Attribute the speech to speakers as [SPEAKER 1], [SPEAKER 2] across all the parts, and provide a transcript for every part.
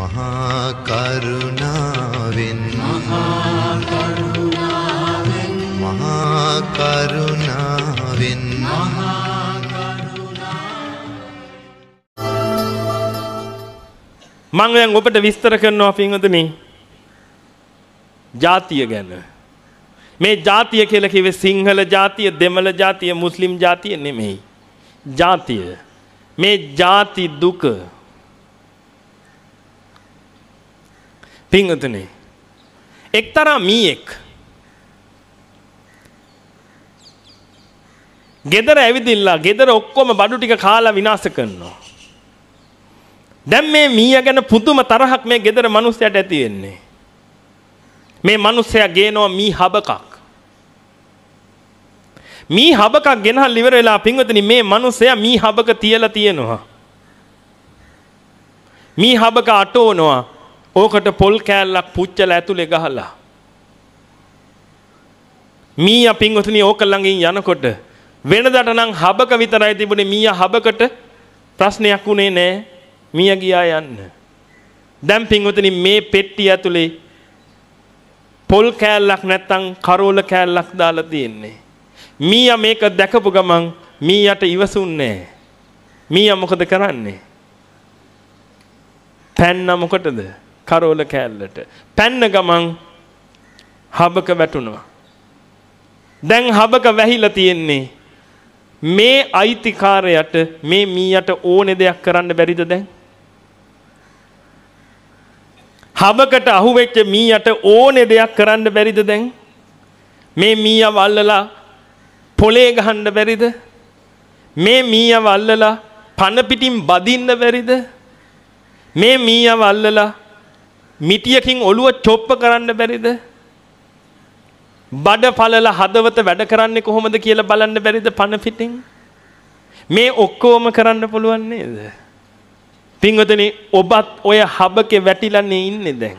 [SPEAKER 1] මහා කරුණාවෙන් මහා කරුණාවෙන්
[SPEAKER 2] මං දැන් ඔබට විස්තර කරනවා පින්වතුනි. ජාතිය ගැන. මේ ජාතිය කියලා කිව්වේ සිංහල ජාතිය දෙමළ ජාතිය මුස්ලිම් ජාතිය නෙමෙයි. ජාතිය. මේ ජාති දුක පින්වතුනි එක්තරා මීයෙක් ගෙදර ඇවිදිල්ලා ගෙදර ඔක්කොම බඩු ටික කාලා විනාශ කරනවා දැන් මේ මීයා ගැන පුදුම තරහක් මේ ගෙදර මිනිස්සයාට ඇති වෙන්නේ. මේ මිනිස්සයා ගේනවා මී හබකක්. මී හබකක් ගෙනහල් ඉවර වෙලා පින්වතුනි මේ මිනිස්සයා මී හබක තියලා තියෙනවා. මී හබක අටවනවා. ඕකට පොල් කෑල්ලක් පුච්චලා ඇතුලේ ගහලා. මීයා පින්වතුනි ඕක ළඟින් යනකොට වෙනදට නම් හබක විතරයි තිබුණේ මීයා හබකට ප්‍රශ්නයක් උනේ නෑ. මිය ගියා යන්න. දැන් පින්වතුනි මේ පෙට්ටිය ඇතුලේ පොල් කෑල්ලක් නැත්තම් කරෝල කෑල්ලක් දාලා තියෙන්නේ. මීයා මේක දැකපු ගමන් මීයට ඉවසුන්නේ මීයා මොකද කරන්නේ? පැන්න මොකටද? කරෝල කෑල්ලට. පැන්න ගමන් හබක වැටුණා. දැන් හබක වැහිලා තියෙන්නේ මේ අයිතිකාරයට මේ මීයට ඕනේ දෙයක් කරන්න බැරිද දැන්? හබකට අහුවෙච්ච මීයට ඕනේ දෙයක් කරන්න බැරිද දැන්? මේ මීයා වල්ලලා පොලේ ගහන්න බැරිද? මේ මීයා වල්ලලා පන පිටින් බදින්න බැරිද? මේ මීයා වල්ලලා මිටියකින් ඔළුව චොප්ප කරන්න බැරිද? බඩ පළල හදවත වැඩ කරන්නේ කොහොමද කියලා බලන්න බැරිද පන පිටින්? මේ ඔක්කොම කරන්න පුළුවන් නේද? පින්වතුනි ඔබත් ඔය හබකේ වැටිලානේ ඉන්නේ දැන්.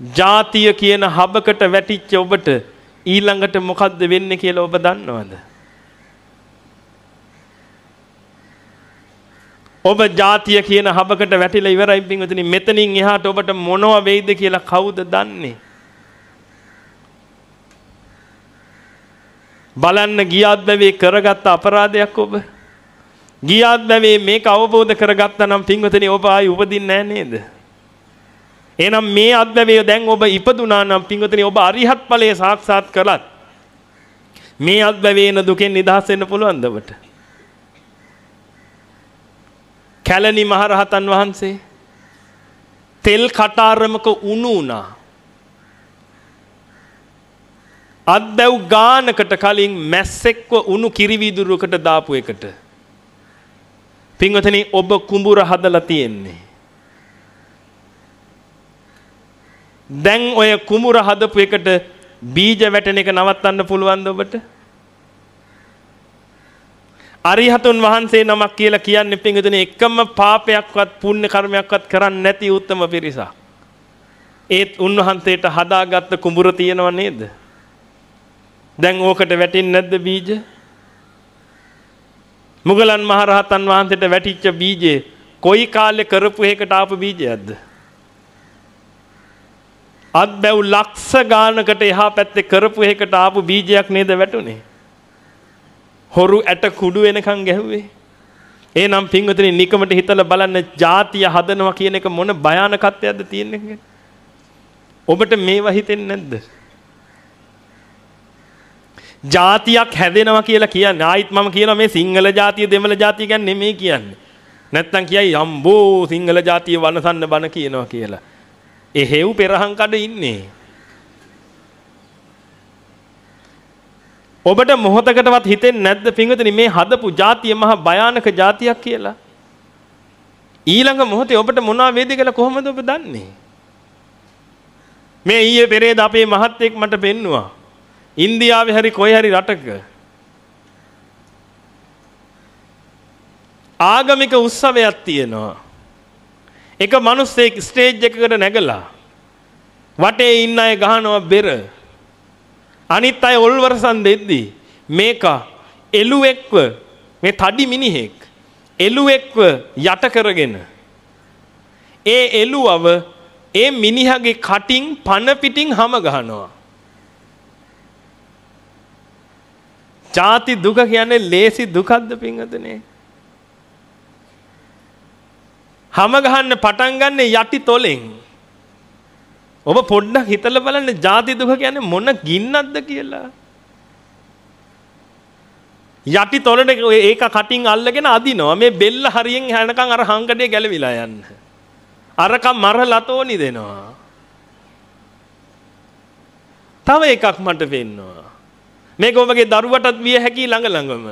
[SPEAKER 2] ජාතිය කියන හබකට වැටිච්ච ඔබට ඊළඟට මොකද්ද වෙන්නේ කියලා ඔබ දන්නවද? ඔබ ජාතිය කියන හබකට වැටිලා ඉවරයි පින්වතුනි මෙතනින් එහාට ඔබට මොනව වෙයිද කියලා කවුද දන්නේ? බලන්න ගියාත් බැවේ කරගත්ත අපරාධයක් ඔබ. ගියාත් බැවේ මේක අවබෝධ කරගත්තා නම් පින්වතුනි ඔබ ආයි උපදින්නේ නැහැ නේද? එහෙනම් මේ අත්බැවේ දැන් ඔබ ඉපදුනා නම් පින්වතුනි ඔබ අරිහත් ඵලයේ සාක්ෂාත් කළත් මේ අත්බැවේන දුකෙන් නිදහස් වෙන්න පුළුවන්ද ඔබට? කැලණි මහරහතන් වහන්සේ තෙල් කටාරමක උණු වුණා. අත්බැව් ගානකට කලින් මැස්සෙක්ව උණු කිරිවීදුරුවකට දාපු එකට. පින්වතනි ඔබ කුඹුර හදලා තියෙන්නේ. දැන් ඔය කුඹුර හදපු එකට බීජ වැටෙන එක නවත්තන්න පුළුවන්ද ඔබට? අරිහතුන් වහන්සේ නමක් කියලා කියන්නේ පින්වතුනි එකම පාපයක්වත් පුණ්‍ය කර්මයක්වත් කරන්නේ නැති උත්තම පිරිසක්. ඒත් උන්වහන්සේට හදාගත්ත කුඹුර තියෙනව නේද? දැන් ඕකට වැටෙන්නේ නැද්ද බීජ? මුගලන් මහරහතන් වහන්සේට වැටිච්ච බීජේ කොයි කාලේ කරපු එකකට ආපු බීජයක්ද? අත්බැව් ලක්ෂ ගානකට එහා පැත්තේ කරපු එකකට ආපු බීජයක් නේද වැටුනේ? හොරු ඇට කුඩු වෙනකන් ගැහුවේ. එහෙනම් පින්වතුනි නිකමට හිතලා බලන්න ಜಾතිය හදනවා කියන එක මොන භයානකත්වයක්ද තියෙන්නේ ඔබට මේවා හිතෙන්නේ නැද්ද? ජාතියක් හැදෙනවා කියලා කියන්නේ ආයිත් මම කියනවා මේ සිංහල ජාතිය දෙමළ ජාතිය ගැන නෙමෙයි කියන්නේ. නැත්තම් කියයි යම්බෝ සිංහල ජාතිය වනසන්න බන කියනවා කියලා. එහෙව් පෙරහන් කඩ ඉන්නේ. ඔබට මොහොතකටවත් හිතෙන්නේ නැද්ද පින්වතුනි මේ හදපු ජාතිය මහ භයානක ජාතියක් කියලා? ඊළඟ මොහොතේ ඔබට මොනවා වේද කියලා කොහොමද ඔබ දන්නේ? මේ ඊයේ පෙරේද අපේ මහත්තයෙක් මට පෙන්නුවා. ඉන්දියාවේ හරි කොයි හරි රටක ආගමික උත්සවයක් තියෙනවා. එක මිනිස්සෙක් ස්ටේජ් එකකට නැගලා වටේ ඉන්න අය ගහනවා බෙර. අනිත් අය ඔල්වරසන් දෙද්දි මේක එළුවෙක්ව මේ තඩි මිනිහෙක් එළුවෙක්ව යට කරගෙන ඒ එළුවව ඒ මිනිහගේ කටින් පන පිටින් හැම ගහනවා. ජාති දුක කියන්නේ ලේසි දුකක්ද පින්වතුනේ? හැම ගහන්න පටන් ගන්න යටි තොලෙන්. ඔබ පොඩ්ඩක් හිතලා බලන්න ජාති දුක කියන්නේ මොන ගින්නක්ද කියලා. යටි තොලට ඒක කටින් අල්ලගෙන අදිනවා. මේ බෙල්ල හරියෙන් හැනකම් අර හංගඩේ ගැලවිලා යන්න. අරක මරලා තෝනි දෙනවා. තව එකක් මට පෙන්නවා. මේක ඔබගේ දරුවටත් විය හැකි ළඟ ළඟම.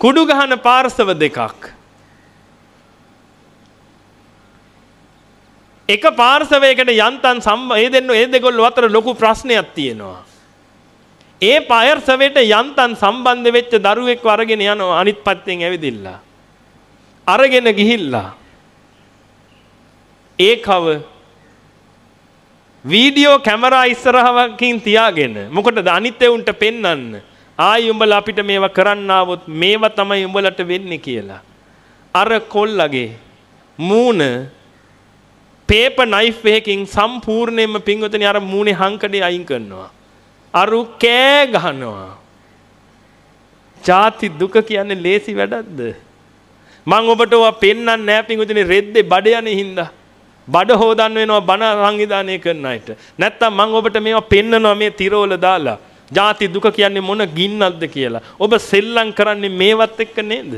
[SPEAKER 2] කුඩු ගහන පාර්ශව දෙකක්. එක පාර්ශවයකට යන්තම් සම්බ ඒ දෙන්න ඒ දෙකොල්ලෝ අතර ලොකු ප්‍රශ්නයක් තියෙනවා. ඒ පාර්ශවයට යන්තම් සම්බන්ධ වෙච්ච දරුවෙක්ව අරගෙන යනවා අනිත් පැත්තෙන් ඇවිදින්න. අරගෙන ගිහිල්ලා ඒකව වීඩියෝ කැමරා ඉස්සරහකින් තියාගෙන මොකටද අනිත් එවුන්ට පෙන්වන්න ආයි උඹලා අපිට මේවා කරන්න ආවොත් මේවා තමයි උඹලට වෙන්නේ කියලා අර කොල්ලගේ මූණ පේපර් නයිෆ් එකකින් සම්පූර්ණයෙන්ම පින්වතුනි අර මූණේ හංකඩේ අයින් කරනවා අරු කෑ ගහනවා ජාති දුක කියන්නේ ලේසි වැඩක්ද මං ඔබට ඔවා පෙන්වන්නේ නැහැ පින්වතුනි රෙද්දේ බඩ යන්නේ හින්දා බඩ හොදන්න වෙනවා බණ සංවිධානය කරන අයට. නැත්තම් මම ඔබට මේවා පෙන්නනවා මේ තිරෝල දාලා. ಜಾති දුක කියන්නේ මොන ගින්නක්ද කියලා. ඔබ සෙල්ලම් කරන්නේ මේවත් එක්ක නේද?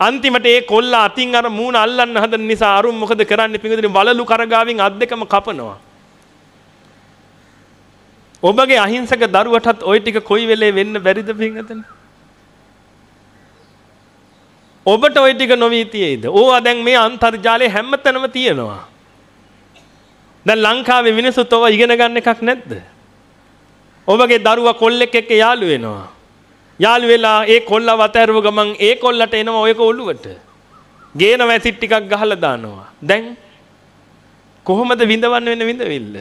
[SPEAKER 2] අන්තිමට ඒ කොල්ල අතින් අර මූණ අල්ලන්න හදන නිසා අරුන් මොකද කරන්නේ පිංගුදින වලලු කරගාවින් අත් දෙකම කපනවා. ඔබගේ අහිංසක දරුවටත් ওই ටික කොයි වෙලේ වෙන්න බැරිද පිංගුදින? ඔබට ওই ටික නොවී තියෙයිද? ඕවා දැන් මේ අන්තර්ජාලයේ හැමතැනම තියෙනවා. දැන් ලංකාවේ මිනිස්සුත් ඔව ඉගෙන ගන්න එකක් නැද්ද? ඔබගේ දරුවා කොල්ලෙක් එක්ක යාළු වෙනවා. යාළු වෙලා ඒ කොල්ලව අතහැරුව ගමන් ඒ කොල්ලට එනවා ඔයක ඔළුවට. ගේන වැසිට් ටිකක් ගහලා දානවා. දැන් කොහොමද විඳවන්න වෙන විඳවිල්ල?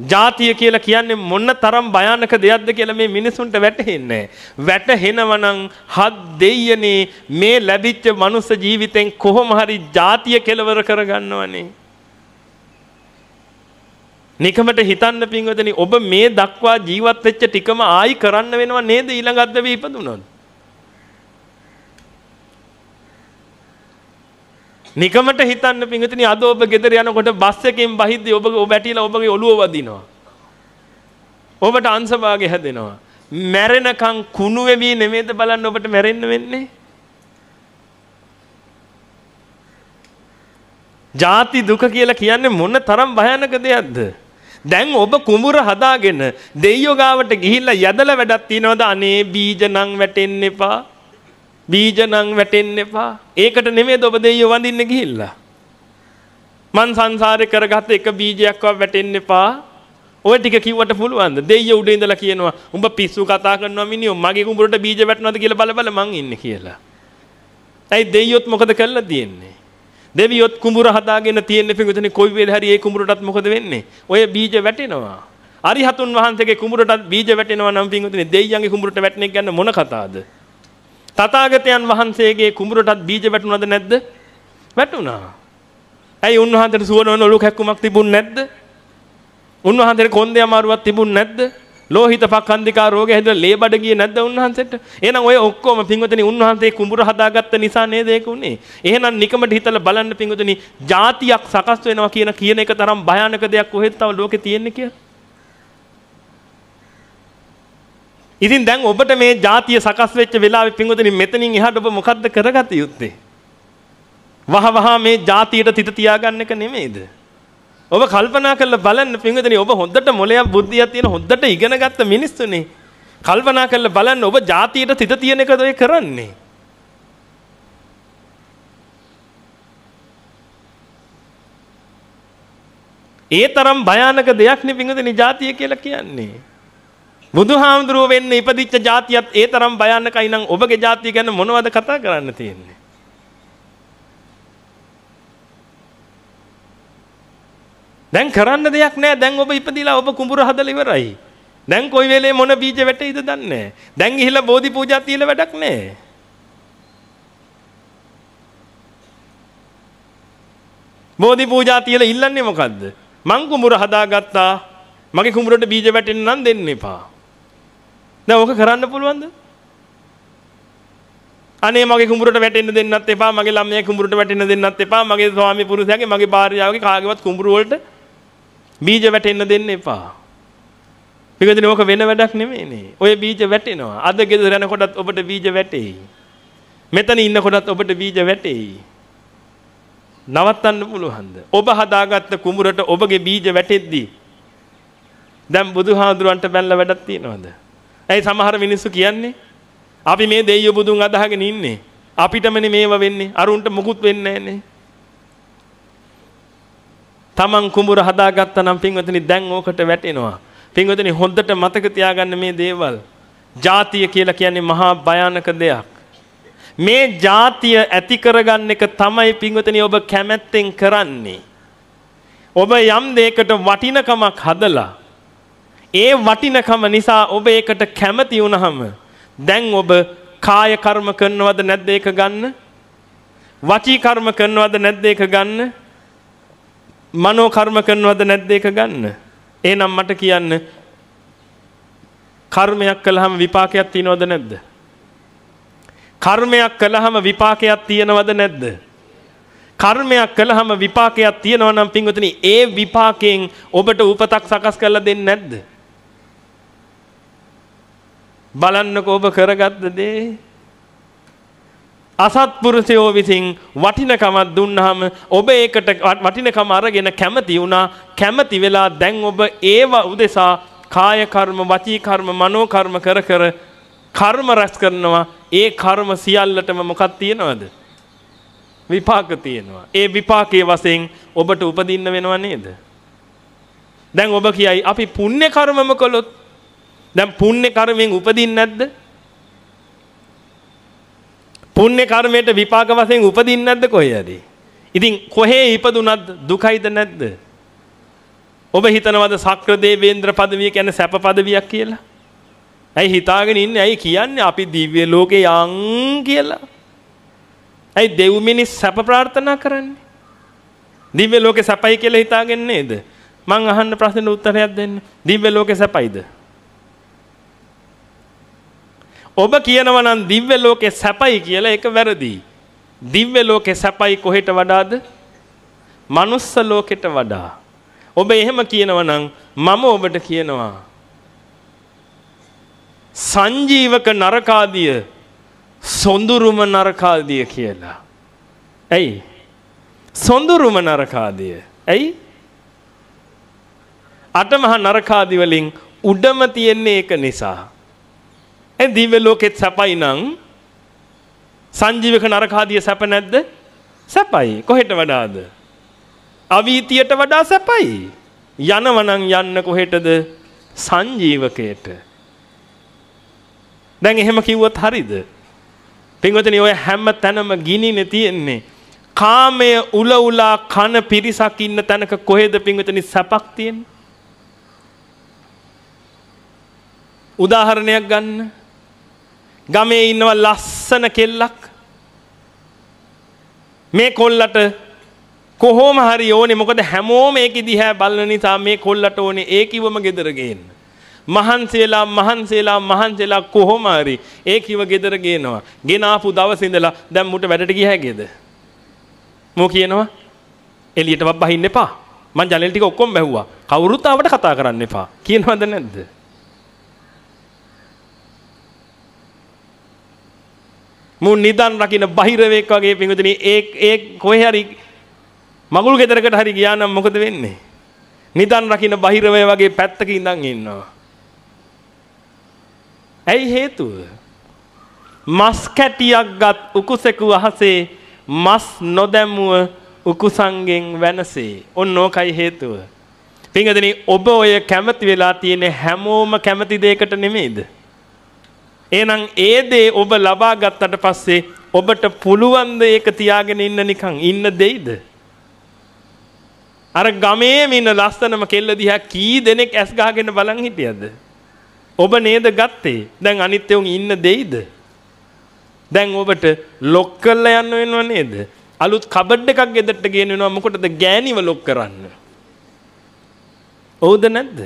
[SPEAKER 2] ජාතිය කියලා කියන්නේ මොන තරම් භයානක දෙයක්ද කියලා මේ මිනිසුන්ට වැටහෙන්නේ වැටහෙනවනම් හත් දෙයියනේ මේ ලැබිච්ච මනුස්ස ජීවිතෙන් කොහොම හරි ජාතිය කෙලවර කරගන්නවනේ නිකමට හිතන්න පින්වතුනි ඔබ මේ දක්වා ජීවත් වෙච්ච ටිකම ආයි කරන්න වෙනව නේද ඊළඟ අද්දවේ ඉපදුනොත් නිකමට හිතන්න පිංගුතුනි අද ඔබ ගෙදර යනකොට බස් එකෙන් බහිද්දී ඔබ ඔබ ඇටිලා ඔබගේ ඔළුව වදිනවා. ඔබට අංශභාගය හැදෙනවා. මැරෙනකන් කුණු වෙවි නෙමෙයිද බලන්න ඔබට මැරෙන්න වෙන්නේ. ಜಾති දුක කියලා කියන්නේ මොන තරම් භයානක දෙයක්ද? දැන් ඔබ කුඹුර හදාගෙන දෙයියෝ ගාවට ගිහිල්ලා යදලා වැඩක් තියනවද? අනේ බීජ නම් වැටෙන්න එපා. බීජ නම් වැටෙන්න එපා. ඒකට නෙමෙයිද ඔබ දෙයියෝ වඳින්න ගිහිල්ලා. මං සංසාරේ කරගත්ත එක බීජයක්වත් වැටෙන්න එපා. ඔය ටික කිව්වට පුළුවන්ද? දෙයියෝ උඩ ඉඳලා කියනවා උඹ පිස්සු කතා කරනවා මිනිහෝ මගේ කුඹුරට බීජ වැටෙනවද කියලා බල බල මං ඉන්නේ කියලා. ඇයි දෙයියොත් මොකද කරලා තියෙන්නේ? දෙවියොත් කුඹුර හදාගෙන තියෙන්නේ පිඟුතුනේ කොයි වෙලේ හරි ඒ කුඹුරටත් මොකද වෙන්නේ? ඔය බීජ වැටෙනවා. අරිහතුන් වහන්සේගේ කුඹුරටත් බීජ වැටෙනවා නම් පිඟුතුනේ දෙයියන්ගේ කුඹුරට වැටෙන එක ගැන මොන කතාවද? තථාගතයන් වහන්සේගේ කුඹුරටත් බීජ වැටුණාද නැද්ද? වැටුණා. ඇයි උන්වහන්සේට සුවනවන ඔලු කැක්කුමක් තිබුණ නැද්ද? උන්වහන්සේට කොන්දේ අමාරුවක් තිබුණ නැද්ද? ලෝහිත පක්ඛන්දිකා රෝගය හැදලා ලේ බඩ ගියේ නැද්ද උන්වහන්සේට? එහෙනම් ඔය ඔක්කොම පින්වතුනි උන්වහන්සේ කුඹුර හදාගත්ත නිසා නේද ඒක උනේ? එහෙනම් නිකමට හිතලා බලන්න පින්වතුනි, જાතියක් සකස් වෙනවා කියන කියන එක තරම් භයානක දෙයක් කොහෙද තව ලෝකේ තියෙන්නේ කියලා? ඉතින් දැන් ඔබට මේ જાතිය සකස් වෙච්ච වෙලාවේ පින්වතුනි මෙතනින් එහාට ඔබ මොකද්ද කරගත යුත්තේ? වහ වහා මේ જાතියට තිත තියාගන්න එක නෙමෙයිද? ඔබ කල්පනා කරලා බලන්න පින්වතුනි ඔබ හොඳට මොලයක් බුද්ධියක් තියෙන හොඳට ඉගෙන ගත්ත මිනිස්සුනේ. කල්පනා කරලා බලන්න ඔබ જાතියට තිත තියෙන එකද ඔය කරන්නේ? ඒ තරම් භයානක දෙයක් නේ පින්වතුනි જાතිය කියලා කියන්නේ. බුදුහාමුදුරුව වෙන්න ඉපදිච්ච જાතියත් ඒ තරම් භයානකයි නම් ඔබගේ જાතිය ගැන මොනවද කතා කරන්න තියෙන්නේ? දැන් කරන්න දෙයක් නැහැ. දැන් ඔබ ඉපදිලා ඔබ කුඹුර හදලා ඉවරයි. දැන් කොයි වෙලේ මොන බීජ වැටෙයිද දන්නේ නැහැ. දැන් ගිහිල්ලා බෝධි පූජා තියලා වැඩක් නැහැ. බෝධි පූජා තියලා ඉල්ලන්නේ මොකද්ද? මං කුඹුර හදාගත්තා. මගේ කුඹුරට බීජ වැටෙන්න නම් දෙන්න එපා. දැන් ඕක කරන්න පුළුවන්ද? අනේ මගේ කුඹුරට වැටෙන්න දෙන්නත් එපා. මගේ ළමයා කුඹුරට වැටෙන්න දෙන්නත් එපා. මගේ ස්වාමි පුරුෂයාගේ මගේ භාර්යාවගේ කාගේවත් කුඹුර වලට බීජ වැටෙන්න දෙන්න එපා. පිටුදින ඕක වෙන වැඩක් නෙමෙයිනේ. ඔය බීජ වැටෙනවා. අද ගෙදර යනකොටත් ඔබට බීජ වැටෙයි. මෙතන ඉන්නකොටත් ඔබට බීජ වැටෙයි. නවත්තන්න පුළුවන්ද? ඔබ හදාගත්ත කුඹුරට ඔබගේ බීජ වැටෙද්දී දැන් බුදුහාඳුරන්ට බැලලා වැඩක් තියනවද? ඇයි සමහර මිනිස්සු කියන්නේ අපි මේ දෙයියෝ බුදුන් අදහගෙන ඉන්නේ. අපිටමනේ මේව වෙන්නේ. අරුන්ට මුකුත් වෙන්නේ නැහනේ. තමන් කුඹුර හදාගත්තා නම් පින්වතුනි දැන් ඕකට වැටෙනවා. පින්වතුනි හොඳට මතක තියාගන්න මේ දේවල්. ජාතිය කියලා කියන්නේ මහා භයානක දෙයක්. මේ ජාතිය ඇති කරගන්න එක තමයි පින්වතුනි ඔබ කැමැත්තෙන් කරන්නේ. ඔබ යම් දෙයකට වටිනකමක් හදලා ඒ වටිනකම නිසා ඔබ ඒකට කැමති වුණාම දැන් ඔබ කාය කර්ම කරනවද නැද්ද ඒක ගන්න? වචී කර්ම කරනවද නැද්ද ඒක ගන්න? මනෝ කර්ම කරනවද නැද්ද ඒක ගන්න? එහෙනම් මට කියන්න කර්මයක් කළාම විපාකයක් තියනවද නැද්ද? කර්මයක් කළාම විපාකයක් තියනවද නැද්ද? කර්මයක් කළාම විපාකයක් තියනවා නම් පින්වතුනි ඒ විපාකයෙන් ඔබට උපතක් සකස් කරලා දෙන්නේ නැද්ද? බලන්නකෝ ඔබ කරගත්ත දේ අසත්පුරුෂයෝ විසින් වටිනකමක් දුන්නාම ඔබ ඒකට වටිනකම අරගෙන කැමති වුණා. කැමති වෙලා දැන් ඔබ ඒව උදෙසා කාය කර්ම වචී කර්ම මනෝ කර්ම කර කර කර්ම රැස් කරනවා. ඒ කර්ම සියල්ලටම මොකක් තියෙනවද? විපාක තියෙනවා. ඒ විපාකයේ වශයෙන් ඔබට උපදින්න වෙනව නේද? දැන් ඔබ කියයි අපි පුණ්‍ය කර්මම කළොත් දැන් පුණ්‍ය කර්මයෙන් උපදින්නේ නැද්ද? පුණ්‍ය කර්මයට විපාක වශයෙන් උපදින්නේ නැද්ද කොහේ හරි? ඉතින් කොහේ ඉපදුනත් දුකයිද නැද්ද? ඔබ හිතනවද සක්‍ර දේවේන්ද්‍ර පදවිය කියන්නේ සැප පදවියක් කියලා? ඇයි හිතාගෙන ඉන්නේ? ඇයි කියන්නේ අපි දිව්‍ය ලෝකේ යන් කියලා? ඇයි දෙව් මිනිස් සැප ප්‍රාර්ථනා කරන්නේ? දිව්‍ය ලෝකේ සැපයි කියලා හිතාගෙන නේද? මං අහන්න ප්‍රශ්නෙට උත්තරයක් දෙන්න. දිව්‍ය ලෝකේ සැපයිද? ඔබ කියනවා නම් දිව්‍ය ලෝකේ සැපයි කියලා ඒක වැරදි. දිව්‍ය ලෝකේ සැපයි කොහෙට වඩාද? මනුස්ස ලෝකෙට වඩා. ඔබ එහෙම කියනවා නම් මම ඔබට කියනවා සංජීවක නරකාදිය සොඳුරුම නරකාදිය කියලා. ඇයි? සොඳුරුම නරකාදිය. ඇයි? අටමහා නරකාදි වලින් උඩම තියෙන්නේ ඒක නිසා. ඒ දිව්‍ය ලෝකෙත් සැපයි නම් සංජීවක නරකාදිය සැප නැද්ද? සැපයි. කොහෙට වඩාද? අවීතියට වඩා සැපයි. යනවනම් යන්න කොහෙටද? සංජීවකයට. දැන් එහෙම කිව්වොත් හරිද? පින්වතුනි ඔය හැම තැනම ගිනිනේ තියෙන්නේ. කාමය උල උලා කන පිරිසක් ඉන්න තැනක කොහෙද පින්වතුනි සැපක් තියෙන්නේ? උදාහරණයක් ගන්න. ගමේ ඉන්නවා ලස්සන කෙල්ලක්. මේ කොල්ලට කොහොම හරි ඕනේ මොකද හැමෝම ඒක දිහා බලන නිසා මේ කොල්ලට ඕනේ ඒ කිව්වම ගෙදර ගේන්න. මහන්සියලා මහන්සියලා මහන්සියලා කොහොම හරි ඒ කිව්ව ගෙදර ගේනවා. ගෙන ආපු දවසේ ඉඳලා දැන් මුට වැඩට ගිය හැකේද? මෝ කියනවා එළියට බහින්න එපා. මං ජනෙල් ටික ඔක්කොම බැහුවා. කවුරුත් ආවට කතා කරන්න එපා. කියනවද නැද්ද? මුන් නිදන් රකින්න බහිරවෙක් වගේ පිඟුතුනි ඒ ඒ කොහේ හරි මගුල් ගෙදරකට හරි ගියා නම් මොකද වෙන්නේ? නිදන් රකින්න බහිරවය වගේ පැත්තක ඉඳන් ඉන්නවා. ඇයි හේතුව? මස් කැටියක් ගත් උකුසෙකු අහසේ මස් නොදැමුව උකුසංගෙන් වෙනසේ. ඔන්න ඕකයි හේතුව. පිංගදෙනි ඔබ ඔය කැමති වෙලා තියෙන හැමෝම කැමති දෙයකට නෙමෙයිද? එහෙනම් ඒ දේ ඔබ ලබා ගත්තට පස්සේ ඔබට පුළුවන් ද ඒක තියාගෙන ඉන්න නිකන් ඉන්න දෙයිද? අර ගමේම ඉන්න ලස්සනම කෙල්ල දිහා කී දෙනෙක් ඇස් ගහගෙන බලන් හිටියද? ඔබ නේද ගත්තේ? දැන් අනිත් උන් ඉන්න දෙයිද? දැන් ඔබට ලොක් කරලා යන්න වෙනව නේද? අලුත් කබඩ් එකක් ගෙදරට ගෙනියනවා මොකටද ගෑණිව ලොක් කරන්න. ඔව්ද නැද්ද?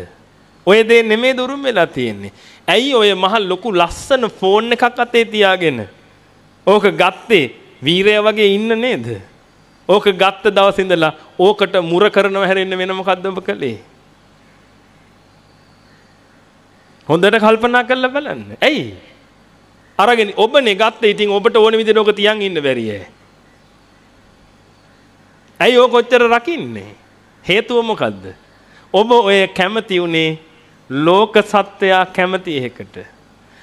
[SPEAKER 2] ඔය දේ නෙමෙයි දුරුම් වෙලා තියෙන්නේ. ඇයි ඔය මහ ලොකු ලස්සන ෆෝන් එකක් අතේ තියාගෙන ඕක ගත්තේ වීරය වගේ ඉන්න නේද? ඕක ගත්ත දවස් ඉඳලා ඕකට මුර කරනව හැරෙන්න වෙන මොකද්ද ඔබ කළේ? හොඳට කල්පනා කරලා බලන්න. ඇයි? අරගෙන ඔබනේ ගත්තේ ඉතින් ඔබට ඕන විදිහට ඕක තියන් ඉන්න බැරිය. ඇයි ඕක කොච්චර රකින්නේ? හේතුව මොකද්ද? ඔබ ඔය කැමති උනේ ලෝක සත්වයා කැමති එකකට.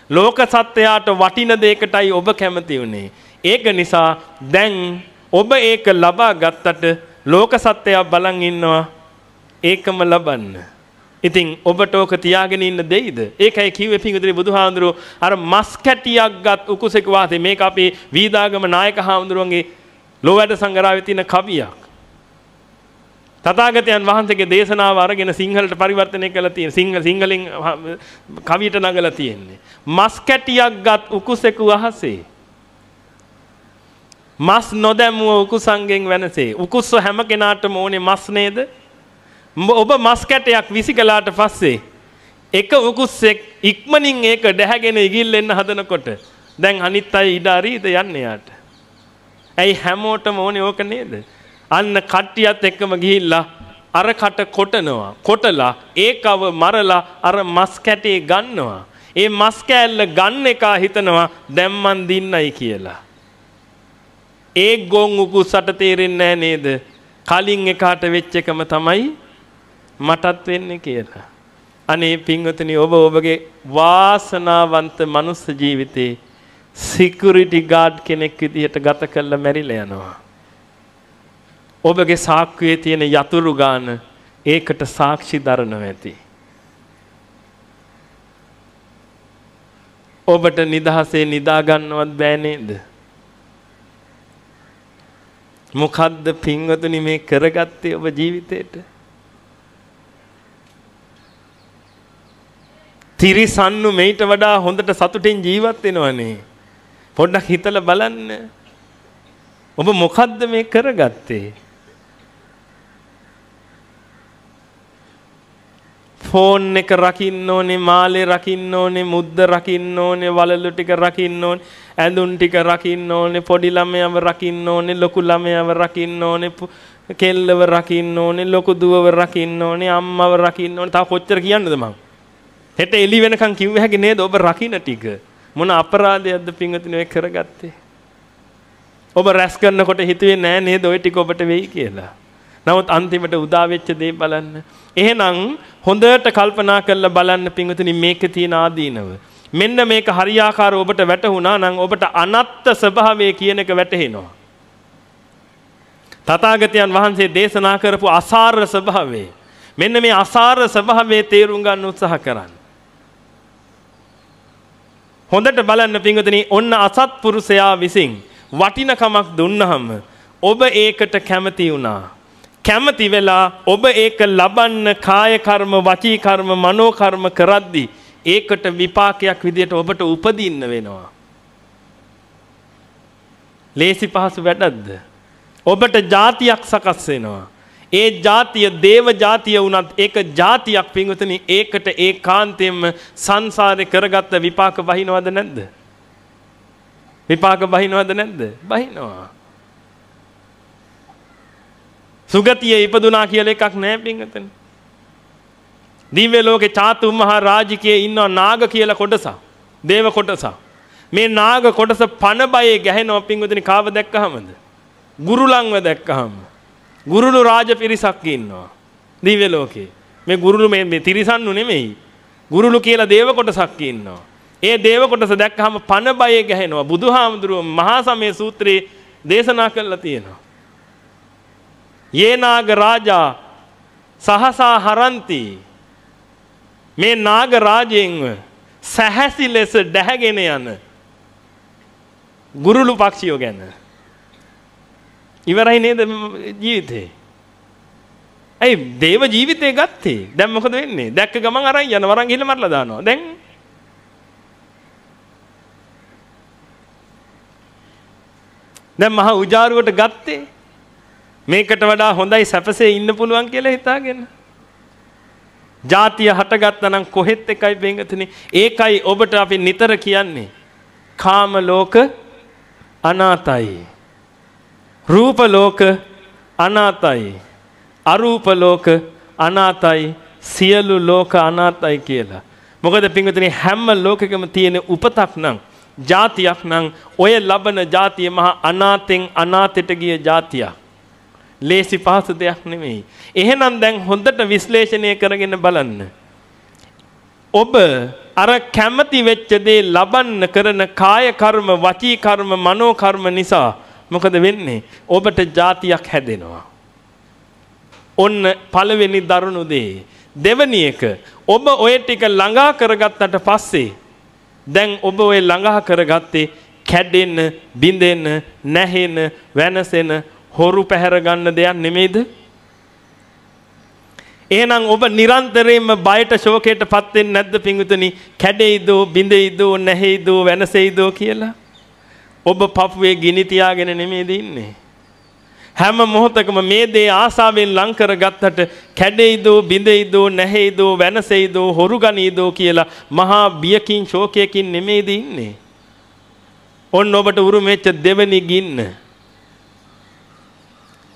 [SPEAKER 2] ලෝක සත්වයාට වටින දෙයකටයි ඔබ කැමති උනේ. ඒක නිසා දැන් ඔබ ඒක ලබා ගත්තට ලෝක සත්වයා බලන් ඉන්නවා ඒකම ලබන්න. ඉතින් ඔබට ඕක තියාගෙන ඉන්න දෙයිද? ඒකයි කිව්වේ පිංගුතුනි බුදුහාඳුරෝ අර මස් කැටියක් ගත් උකුසෙක වාතේ මේක අපේ වීදාගම නායක හාමුදුරුවන්ගේ ලෝවැඩ සංගරාවේ තියෙන කවියක්. තථාගතයන් වහන්සේගේ දේශනාව අරගෙන සිංහලට පරිවර්තනය කළා තියෙන සිංහල සිංහලෙන් කවියට නගලා තියෙන්නේ. මස් කැටියක් ගත් උකුසෙකු අහසේ මස් නොදැමුව උකුසංගෙන් වෙනසේ. උකුස්ස හැම කෙනාටම ඕනේ මස් නේද? ඔබ මස් කැටයක් විසි කලාට පස්සේ එක උකුස්සෙක් ඉක්මනින් ඒක ඩැහැගෙන ඉගිල්ලෙන්න හදනකොට දැන් අනිත් අය ඉඩ අරීද යන්න යාට. ඇයි හැමෝටම ඕනේ ඕක නේද? අන්න කට්ටියත් එක්කම ගිහිල්ලා අර කට කොටනවා. කොටලා ඒකව මරලා අර මස් කැටේ ගන්නවා. ඒ මස් කෑල්ල ගන්න එකා හිතනවා දැන් මන් දින්නයි කියලා. ඒ ගොන් උකුස්සට තේරෙන්නේ නේද? කලින් එකාට වෙච්ච එකම තමයි මටත් වෙන්නේ කියලා. අනේ පින්වතුනි ඔබ ඔබගේ වාසනාවන්ත මනුස්ස ජීවිතේ සිකියුරිටි ගාඩ් කෙනෙක් විදිහට ගත කරලා මැරිලා යනවා. ඔබගේ සාක්කුවේ තියෙන යතුරු ගාන ඒකට සාක්ෂි දරනවා ඇති. ඔබට නිදහසේ නිදා ගන්නවත් බෑ නේද? මොකද්ද පින්වතුනි මේ කරගත්තේ ඔබ ජීවිතේට? තිරිසන්නු මෙයිට වඩා හොඳට සතුටින් ජීවත් වෙනවනේ. පොඩ්ඩක් හිතලා බලන්න. ඔබ මොකද්ද මේ කරගත්තේ? ෆෝන් එක රකින්න ඕනේ මාලේ රකින්න ඕනේ මුද්ද රකින්න ඕනේ වලලු ටික රකින්න ඕනේ ඇඳුම් ටික රකින්න ඕනේ පොඩි ළමයව රකින්න ඕනේ ලොකු ළමයව රකින්න ඕනේ කෙල්ලව රකින්න ඕනේ ලොකු දුවව රකින්න ඕනේ අම්මව රකින්න ඕනේ. තව කොච්චර කියන්නද මං? හෙට එළි වෙනකන් කිව්ව හැකි නේද ඔබ රකින්න ටික? මොන අපරාධයක්ද පින්වතුනි ඔය කරගත්තේ? ඔබ රැස් කරනකොට හිතුවේ නෑ නේද ඔය ටික ඔබට වෙයි කියලා? නමුත් අන්තිමට උදා වෙච්ච දේ බලන්න එහෙනම් හොඳට කල්පනා කරලා බලන්න පින්වතුනි මේකේ තියෙන ආදීනව. මෙන්න මේක හරියාකාරව ඔබට වැටහුණා නම් ඔබට අනත්ත් ස්වභාවය කියන එක වැටහෙනවා. තථාගතයන් වහන්සේ දේශනා කරපු අසාර ස්වභාවය. මෙන්න මේ අසාර ස්වභාවය තේරුම් ගන්න උත්සාහ කරන්න. හොඳට බලන්න පින්වතුනි ඔන්න අසත්පුරුෂයා විසින් වටිනකමක් දුන්නහම ඔබ ඒකට කැමති වුණා. කැමති වෙලා ඔබ ඒක ලබන්න කාය කර්ම වචී කර්ම මනෝ කර්ම කරද්දී ඒකට විපාකයක් විදියට ඔබට උපදින්න වෙනවා. ලේසි පහසු වැඩක්ද? ඔබට જાතියක් සකස් වෙනවා. ඒ જાතිය දේව જાතිය වුණත් ඒක જાතියක් පිංගුතනි ඒකට ඒ කාන්තයෙන්ම සංසාරේ කරගත්ත විපාක වහිනවද නැද්ද? විපාක වහිනවද නැද්ද? වහිනවා. සුගතිය ඉපදුනා කියලා එකක් නැහැ පින්වතුනි. දිව්‍ය ලෝකේ චාතුම් මහා රාජිකයේ ඉන්නවා නාග කියලා කොටසක්. දේව කොටසක්. මේ නාග කොටස පණ බයේ ගැහෙනවා පින්වතුනි කාව දැක්කහමද? ගුරුලන්ව දැක්කහම. ගුරුළු රාජ පිරිසක් ඉන්නවා. දිව්‍ය ලෝකේ. මේ ගුරුළු මේ මේ තිරිසන්නු නෙමෙයි. ගුරුළු කියලා දේව කොටසක් ඉන්නවා. ඒ දේව කොටස දැක්කහම පණ බයේ ගැහෙනවා. බුදුහාමුදුරුවෝ මහා සමය සූත්‍රයේ දේශනා කළා තියෙනවා. යේනාග රාජා සහසා හරන්ති. මේ නාග රාජයෙන්ව සැහැසි ලෙස ඩැහැගෙන යන ගුරුළු පක්ෂියෝ ගැන. ඉවරයි නේද ජීවිතේ? ඇයි දේව ජීවිතේ ගත්තේ? දැන් මොකද වෙන්නේ? දැක්ක ගමන් අරන් යන වරන් ගිහලා මරලා දානවා. දැන් දැන් මහා උජාරුවට ගත්තේ මේකට වඩා හොඳයි සැපසේ ඉන්න පුළුවන් කියලා හිතාගෙන. ජාතිය හටගත්තා නම් කොහෙත් එකයි බෙන්ගතුනි. ඒකයි ඔබට අපි නිතර කියන්නේ. කාම ලෝක අනාතයි. රූප ලෝක අනාතයි. අරූප ලෝක අනාතයි. සියලු ලෝක අනාතයි කියලා. මොකද පින්වතුනි හැම ලෝකෙකම තියෙන උපතක් නම් ජාතියක් නම් ඔය ලබන ජාතිය මහා අනාතෙන් අනාතෙට ගිය ජාතියක්. ලේසි පහසු දෙයක් නෙමෙයි. එහෙනම් දැන් හොඳට විශ්ලේෂණය කරගෙන බලන්න. ඔබ අර කැමති වෙච්ච දේ ලබන්න කරන කාය කර්ම, වචී කර්ම, මනෝ කර්ම නිසා මොකද වෙන්නේ? ඔබට જાතියක් හැදෙනවා. ඔන්න පළවෙනි දරුණු දේ. දෙවැනි එක ඔබ ඔය ටික ළඟා කරගත්තට පස්සේ දැන් ඔබ ඔය ළඟා කරගත්තේ කැඩෙන්න, බිඳෙන්න, නැහෙන්න, වෙනසෙන, හොරු පැහැර ගන්න දෙයක් නෙමෙයිද? එහෙනම් ඔබ නිරන්තරයෙන්ම බයට ශෝකයට පත් වෙන්නේ නැද්ද පිංගුතුනි? කැඩෙයිද, බිඳෙයිද, නැහෙයිද, වෙනසෙයිද කියලා? ඔබ පපුවේ ගිනි තියාගෙන නෙමෙයිද ඉන්නේ? හැම මොහොතකම මේ දේ ආසාවෙන් ලං කරගත්තට කැඩෙයිද, බිඳෙයිද, නැහෙයිද, වෙනසෙයිද, හොරු ගනීද කියලා මහා බියකින් ශෝකයකින් නෙමෙයිද ඉන්නේ? ඔන්න ඔබට උරුමෙච්ච දෙවෙනි ගින්න.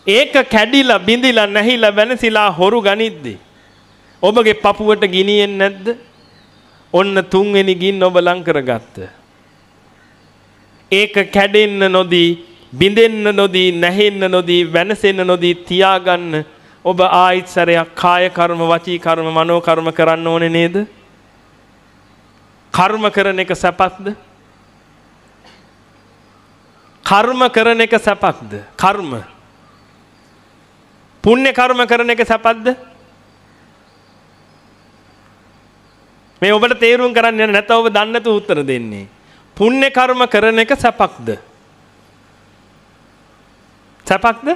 [SPEAKER 2] ඒක කැඩිලා බිඳිලා නැහිලා වෙනසිලා හොරු ගනිද්දි ඔබගේ පපුවට ගිනියෙන් නැද්ද? ඔන්න තුන්වෙනි ගින්න ඔබ ලං කරගත්ත. ඒක කැඩෙන්න නොදී බිඳෙන්න නොදී නැහෙන්න නොදී වෙනසෙන්න නොදී තියාගන්න ඔබ ආයිත් සැරයක් කාය කර්ම වචී කර්ම මනෝ කර්ම කරන්න ඕනේ නේද? කර්ම කරන එක සැපක්ද? කර්ම කරන එක සැපක්ද? කර්ම පුණ්‍ය කර්ම කරන එක සැපක්ද? මේ ඔබට තේරුම් කරන්න යන නැත්නම් ඔබ දන්නේ නැතුව උත්තර දෙන්නේ. පුණ්‍ය කර්ම කරන එක සැපක්ද? සැපක්ද?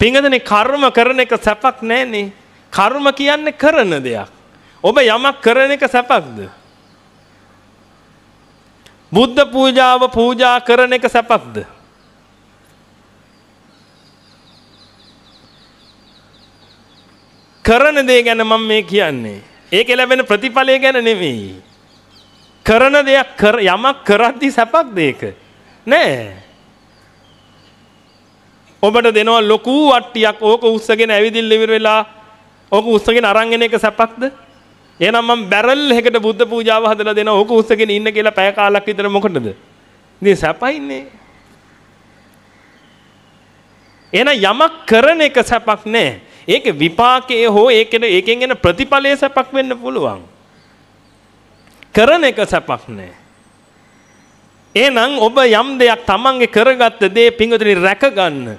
[SPEAKER 2] පිංගදනේ කර්ම කරන එක සැපක් නෑනේ. කර්ම කියන්නේ කරන දෙයක්. ඔබ යමක් කරන එක සැපක්ද? බුද්ධ පූජාව පූජා කරන එක සැපක්ද? කරන දේ ගැන මම මේ කියන්නේ. ඒකේ ලැබෙන ප්‍රතිඵලය ගැන නෙමෙයි. කරන දෙයක් කර යමක් කරද්දි සැපක්ද ඒක? නෑ. ඔබට දෙනවා ලොකු වට්ටියක් ඕක උස්සගෙන ඇවිදින්න ඉවර වෙලා ඕක උස්සගෙන අරන් එන එක සැපක්ද? එහෙනම් මම බැරල් එකකට බුද්ධ පූජාව හදලා දෙනවා ඕක උස්සගෙන ඉන්න කියලා පැය කාලක් විතර මොකටද? ඉතින් සැපයින්නේ. එහෙනම් යමක් කරන එක සැපක් නෑ. ඒක විපාකයේ හෝ ඒකෙන ඒකෙන් එන ප්‍රතිඵලයේ සැපක් වෙන්න පුළුවන්. කරන එක සැපක් නෑ. එහෙනම් ඔබ යම් දෙයක් තමන්ගේ කරගත්ත දේ පිංගුතුනි රැකගන්න.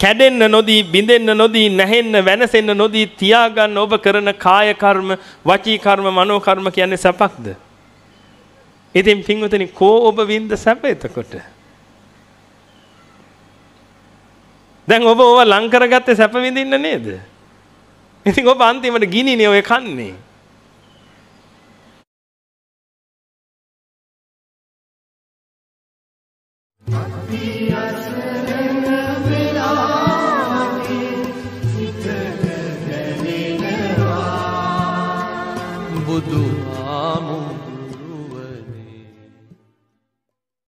[SPEAKER 2] කැඩෙන්න නොදී බිඳෙන්න නොදී නැහෙන්න වෙනසෙන්න නොදී තියාගන්න ඔබ කරන කාය කර්ම වචී කර්ම මනෝ කර්ම කියන්නේ සැපක්ද? ඉතින් පිංගුතුනි කෝ ඔබ වින්ද සැප එතකොට? දැන් ඔබ ඕව ලං කරගත්තේ සැප විඳින්න නේද? ඉතින් ඔබ අන්තිමට ගිනිනේ ඔය කන්නේ.